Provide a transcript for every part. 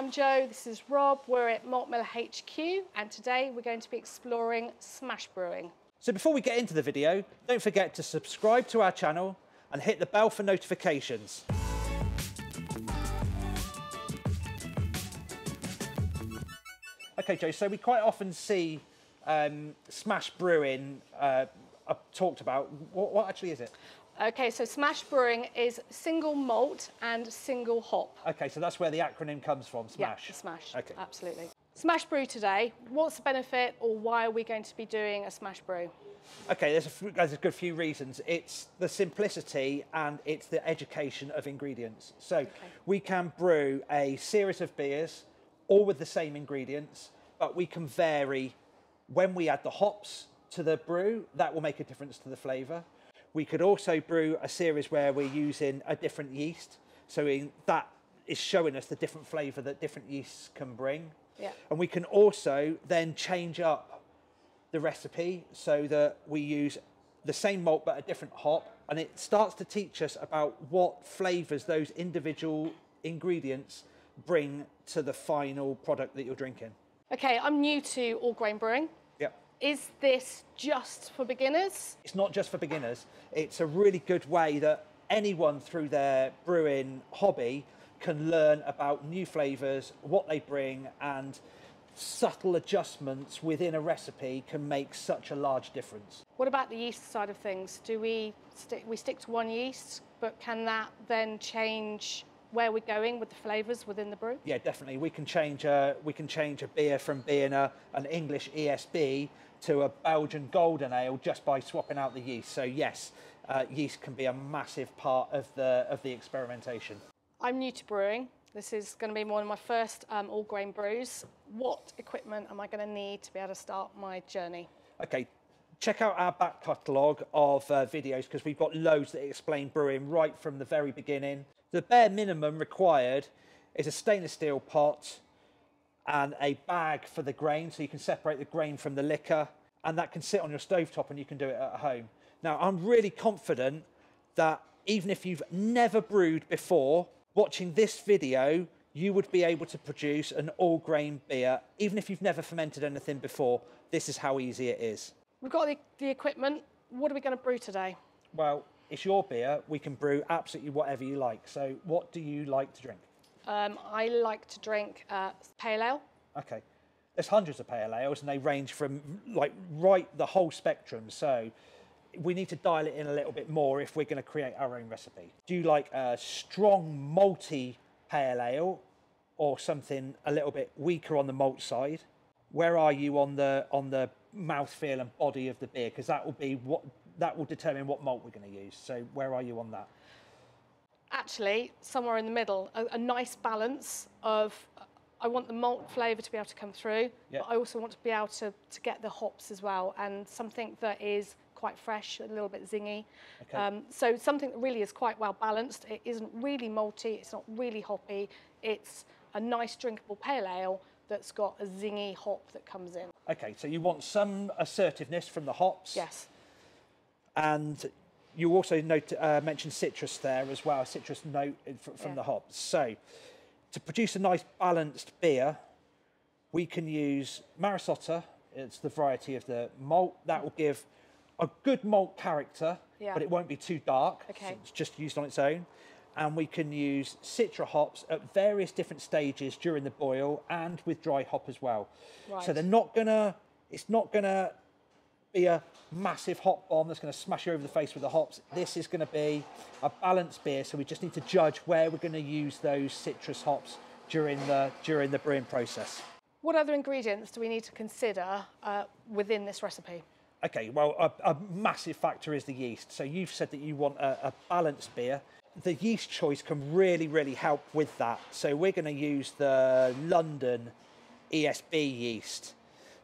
I'm Jo, this is Rob, we're at Malt Miller HQ and today we're going to be exploring smash brewing. So before we get into the video, don't forget to subscribe to our channel and hit the bell for notifications. Okay, Jo, so we quite often see um, smash brewing uh, talked about. What, what actually is it? Okay, so smash brewing is single malt and single hop. Okay, so that's where the acronym comes from, smash. Yeah, smash. Okay. Absolutely. Smash brew today, what's the benefit or why are we going to be doing a smash brew? Okay, there's a, there's a good few reasons. It's the simplicity and it's the education of ingredients. So okay. we can brew a series of beers, all with the same ingredients, but we can vary when we add the hops to the brew, that will make a difference to the flavour. We could also brew a series where we're using a different yeast. So in, that is showing us the different flavour that different yeasts can bring. Yeah. And we can also then change up the recipe so that we use the same malt but a different hop. And it starts to teach us about what flavours those individual ingredients bring to the final product that you're drinking. Okay, I'm new to all grain brewing. Is this just for beginners? It's not just for beginners. It's a really good way that anyone through their brewing hobby can learn about new flavours, what they bring, and subtle adjustments within a recipe can make such a large difference. What about the yeast side of things? Do we stick, we stick to one yeast, but can that then change where we're going with the flavours within the brew? Yeah, definitely. We can change a, we can change a beer from being a, an English ESB to a Belgian golden ale just by swapping out the yeast. So yes, uh, yeast can be a massive part of the, of the experimentation. I'm new to brewing. This is going to be one of my first um, all grain brews. What equipment am I going to need to be able to start my journey? Okay, check out our back catalogue of uh, videos because we've got loads that explain brewing right from the very beginning. The bare minimum required is a stainless steel pot, and a bag for the grain so you can separate the grain from the liquor and that can sit on your stovetop and you can do it at home. Now, I'm really confident that even if you've never brewed before, watching this video, you would be able to produce an all grain beer. Even if you've never fermented anything before, this is how easy it is. We've got the, the equipment. What are we going to brew today? Well, it's your beer. We can brew absolutely whatever you like. So, what do you like to drink? Um, I like to drink uh, pale ale. Okay. There's hundreds of pale ales and they range from like right the whole spectrum. So we need to dial it in a little bit more if we're going to create our own recipe. Do you like a strong malty pale ale or something a little bit weaker on the malt side? Where are you on the on the mouthfeel and body of the beer? Because that will be what that will determine what malt we're going to use. So where are you on that? Actually somewhere in the middle, a, a nice balance of I want the malt flavour to be able to come through, yep. but I also want to be able to, to get the hops as well and something that is quite fresh, a little bit zingy. Okay. Um, so something that really is quite well balanced. It isn't really malty, it's not really hoppy. It's a nice drinkable pale ale that's got a zingy hop that comes in. Okay, so you want some assertiveness from the hops. Yes. And you also note, uh, mentioned citrus there as well, a citrus note from yeah. the hops. So to produce a nice balanced beer, we can use Maris Otter. It's the variety of the malt. That will give a good malt character, yeah. but it won't be too dark. Okay. So it's just used on its own. And we can use Citra hops at various different stages during the boil and with dry hop as well. Right. So they're not gonna, it's not gonna be a massive hop bomb that's going to smash you over the face with the hops. This is going to be a balanced beer, so we just need to judge where we're going to use those Citra hops during the, during the brewing process. What other ingredients do we need to consider uh, within this recipe? Okay, well, a, a, massive factor is the yeast. So you've said that you want a, a balanced beer. The yeast choice can really, really help with that. So we're going to use the London ESB yeast.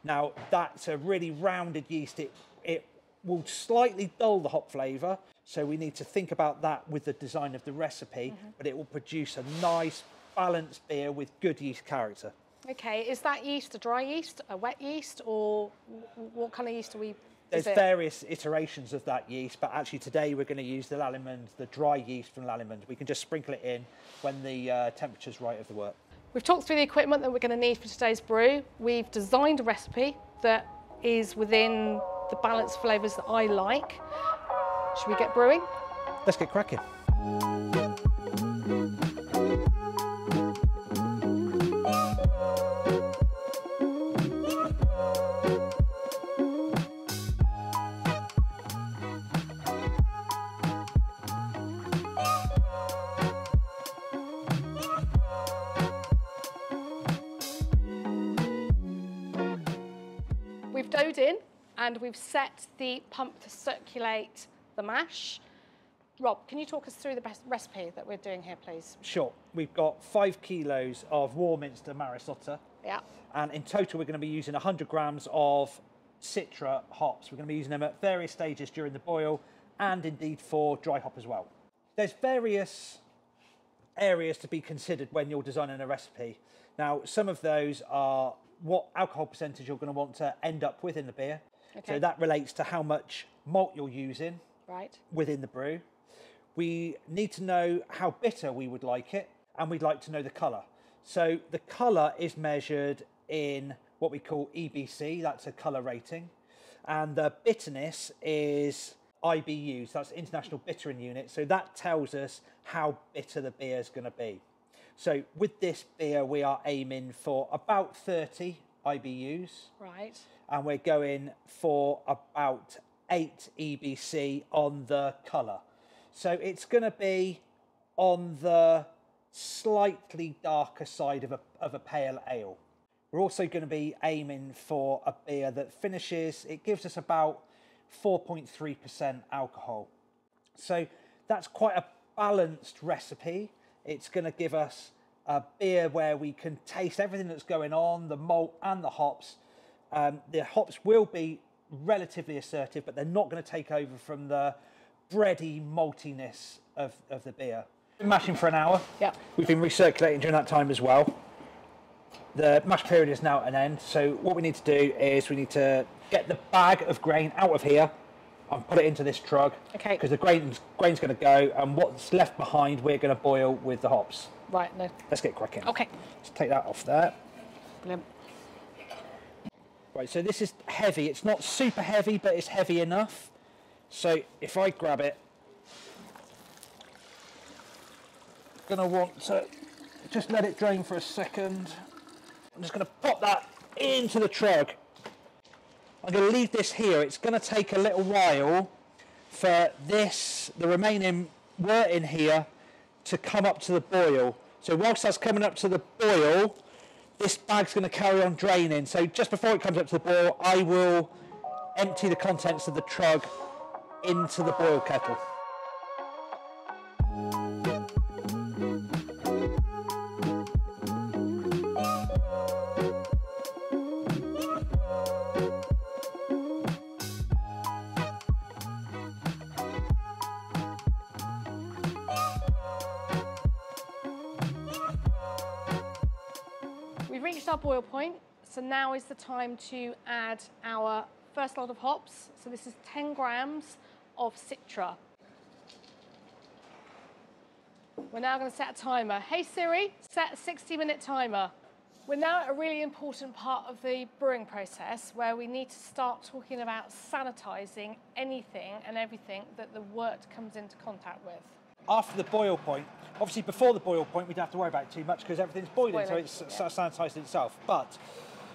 Now, that's a really rounded yeast. It, it will slightly dull the hop flavour, so we need to think about that with the design of the recipe, mm -hmm. but it will produce a nice, balanced beer with good yeast character. Okay, is that yeast a dry yeast, a wet yeast, or what kind of yeast are we there's various iterations of that yeast, but actually today we're going to use the Lallemand, the dry yeast from Lallemand. We can just sprinkle it in when the uh, temperature's right of the wort. We've talked through the equipment that we're going to need for today's brew. We've designed a recipe that is within the balanced flavours that I like. Should we get brewing? Let's get cracking. And we've set the pump to circulate the mash. Rob, can you talk us through the best recipe that we're doing here, please? Sure. We've got five kilos of Warminster Maris Otter. Yeah. And in total, we're going to be using 100 grams of Citra hops. We're going to be using them at various stages during the boil and indeed for dry hop as well. There's various areas to be considered when you're designing a recipe. Now, some of those are what alcohol percentage you're going to want to end up with in the beer. Okay. So that relates to how much malt you're using Right. within the brew. We need to know how bitter we would like it, and we'd like to know the colour. So the colour is measured in what we call EBC, that's a colour rating, and the bitterness is IBUs, that's International Bittering Unit. So that tells us how bitter the beer is going to be. So with this beer, we are aiming for about 30 IBUs Right. and we're going for about 8 EBC on the colour. So it's going to be on the slightly darker side of a, of a pale ale. We're also going to be aiming for a beer that finishes, it gives us about 4.3% alcohol. So that's quite a balanced recipe. It's going to give us a beer where we can taste everything that's going on, the malt and the hops. Um, the hops will be relatively assertive, but they're not going to take over from the bready maltiness of, of the beer. Been mashing for an hour. Yeah. We've been recirculating during that time as well. The mash period is now at an end, so what we need to do is we need to get the bag of grain out of here and put it into this trug. Okay. Because the grain's, grain's going to go, and what's left behind we're going to boil with the hops. Right. No. Let's get cracking. Okay. Let's take that off there. Brilliant. Right, so this is heavy. It's not super heavy, but it's heavy enough. So if I grab it, I'm gonna want to just let it drain for a second. I'm just gonna pop that into the trug. I'm gonna leave this here. It's gonna take a little while for this, the remaining wort in here, to come up to the boil. So whilst that's coming up to the boil, this bag's going to carry on draining. So just before it comes up to the boil, I will empty the contents of the trug into the boil kettle. Reached our boil point, so now is the time to add our first lot of hops. So this is 10 grams of Citra. We're now going to set a timer. Hey Siri, set a 60 minute timer. We're now at a really important part of the brewing process where we need to start talking about sanitizing anything and everything that the wort comes into contact with. After the boil point, obviously before the boil point, we don't have to worry about it too much because everything's boiling, so it's yeah. sanitised itself. But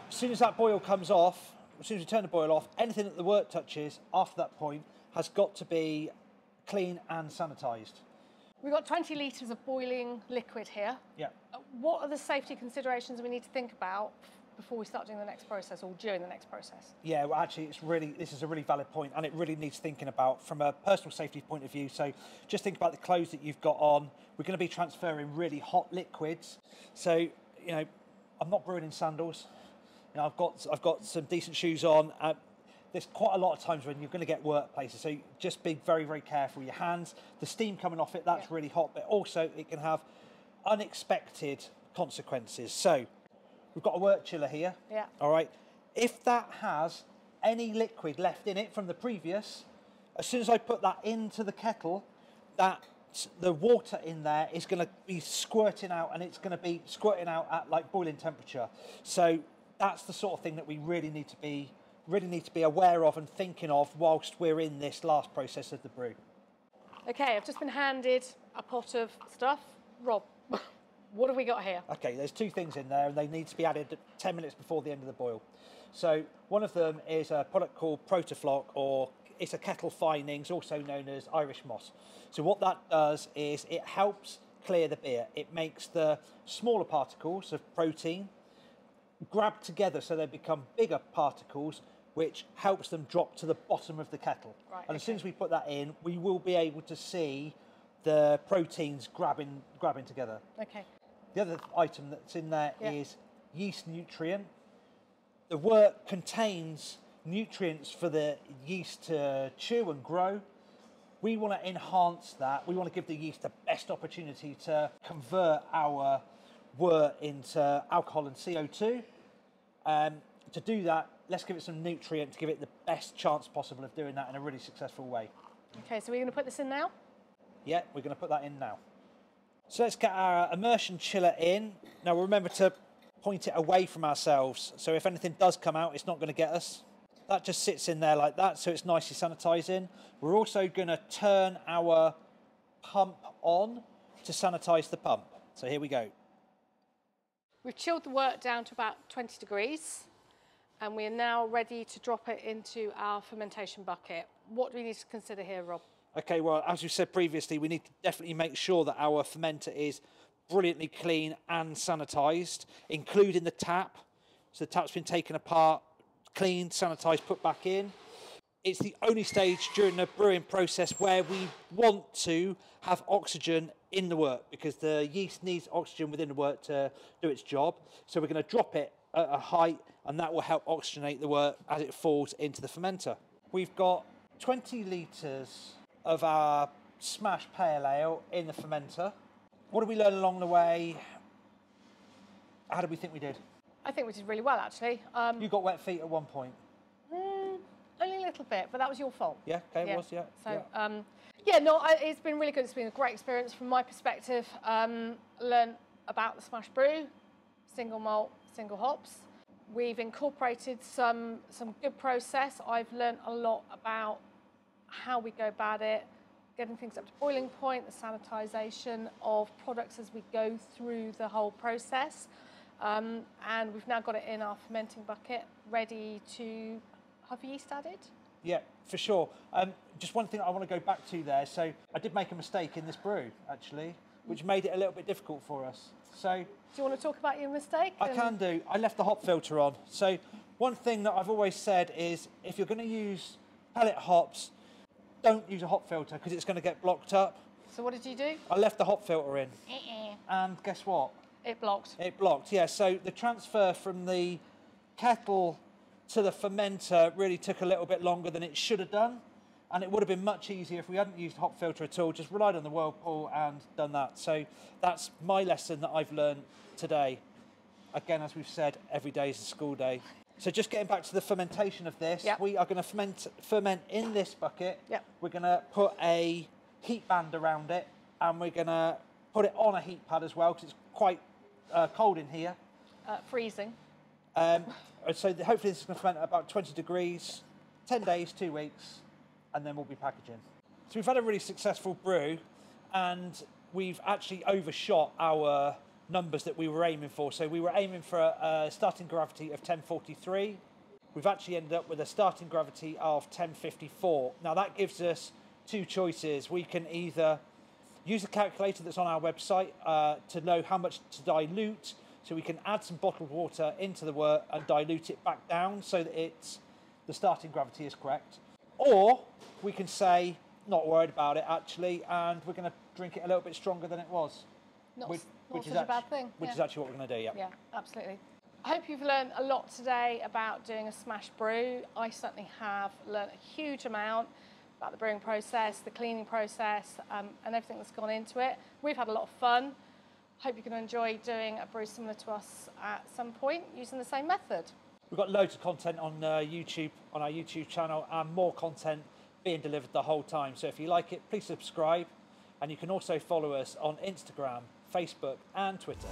as soon as that boil comes off, as soon as we turn the boil off, anything that the wort touches after that point has got to be clean and sanitised. We've got 20 litres of boiling liquid here. Yeah. Uh, What are the safety considerations we need to think about before we start doing the next process or during the next process? Yeah, well, actually, it's really this is a really valid point, and it really needs thinking about from a personal safety point of view. So, just think about the clothes that you've got on. We're going to be transferring really hot liquids, so you know, I'm not brewing in sandals. You know, I've got I've got some decent shoes on. Uh, there's quite a lot of times when you're going to get workplaces, so just be very very careful. with Your hands, the steam coming off it, that's Yeah. really hot, but also it can have unexpected consequences. So, we've got a wort chiller here. Yeah. All right. If that has any liquid left in it from the previous, as soon as I put that into the kettle, that the water in there is going to be squirting out and it's going to be squirting out at like boiling temperature. So that's the sort of thing that we really need to be really need to be aware of and thinking of whilst we're in this last process of the brew. Okay, I've just been handed a pot of stuff. Rob, what have we got here? Okay, there's two things in there and they need to be added 10 minutes before the end of the boil. So one of them is a product called Protafloc or it's a kettle finings, also known as Irish moss. So what that does is it helps clear the beer. It makes the smaller particles of protein grab together so they become bigger particles, which helps them drop to the bottom of the kettle. Right, and as soon as we put that in, we will be able to see the proteins grabbing grabbing together. Okay. The other item that's in there is Yeah. yeast nutrient. The wort contains nutrients for the yeast to chew and grow. We want to enhance that. We want to give the yeast the best opportunity to convert our wort into alcohol and CO2. Um, to do that, let's give it some nutrient to give it the best chance possible of doing that in a really successful way. Okay, so we're going to put this in now? Yeah, we're going to put that in now. So let's get our immersion chiller in. Now remember to point it away from ourselves. So if anything does come out, it's not going to get us. That just sits in there like that, so it's nicely sanitising. We're also going to turn our pump on to sanitise the pump. So here we go. We've chilled the wort down to about 20 degrees and we are now ready to drop it into our fermentation bucket. What do we need to consider here, Rob? Okay, well, as we said previously, we need to definitely make sure that our fermenter is brilliantly clean and sanitised, including the tap. So the tap's been taken apart, cleaned, sanitised, put back in. It's the only stage during the brewing process where we want to have oxygen in the wort because the yeast needs oxygen within the wort to do its job. So we're going to drop it at a height and that will help oxygenate the wort as it falls into the fermenter. We've got 20 litres of our smash pale ale in the fermenter. What did we learn along the way? How did we think we did? I think we did really well, actually. Um, You got wet feet at one point. mm, only a little bit, but that was your fault. Yeah, okay, it was, yeah. So, yeah. um, yeah, no, I, it's been really good. It's been a great experience from my perspective. Um, learned about the smash brew, single malt, single hops. We've incorporated some some good process. I've learned a lot about how we go about it, getting things up to boiling point, the sanitisation of products as we go through the whole process. Um, and we've now got it in our fermenting bucket, ready to have yeast added. Yeah, for sure. Um, just one thing I want to go back to there. So I did make a mistake in this brew, actually, which made it a little bit difficult for us. So Do you want to talk about your mistake? I can do. I left the hop filter on. So one thing that I've always said is if you're going to use pellet hops, don't use a hop filter because it's going to get blocked up. So what did you do? I left the hop filter in, Uh-uh. and guess what? It blocked. It blocked, yeah. So the transfer from the kettle to the fermenter really took a little bit longer than it should have done. And it would have been much easier if we hadn't used hop filter at all, just relied on the whirlpool and done that. So that's my lesson that I've learned today. Again, as we've said, every day is a school day. So just getting back to the fermentation of this, Yep. we are going to ferment, ferment in this bucket. Yep. We're going to put a heat band around it and we're going to put it on a heat pad as well because it's quite uh, cold in here. Uh, freezing. Um, so the, hopefully this is going to ferment at about 20 degrees, 10 days, two weeks, and then we'll be packaging. So we've had a really successful brew, and we've actually overshot our numbers that we were aiming for. So we were aiming for a, a starting gravity of 1043. We've actually ended up with a starting gravity of 1054. Now that gives us two choices. We can either use the calculator that's on our website uh, to know how much to dilute. So we can add some bottled water into the wort and dilute it back down so that it's the starting gravity is correct. Or we can say not worried about it actually, and we're going to drink it a little bit stronger than it was. Not, not which is such a bad thing. Which yeah. is actually what we're going to do. Yeah. yeah, absolutely. I hope you've learned a lot today about doing a smash brew. I certainly have learned a huge amount about the brewing process, the cleaning process, um, and everything that's gone into it. We've had a lot of fun. Hope you're going to enjoy doing a brew similar to us at some point using the same method. We've got loads of content on uh, YouTube, on our YouTube channel, and more content being delivered the whole time. So if you like it, please subscribe. And you can also follow us on Instagram, Facebook, and Twitter.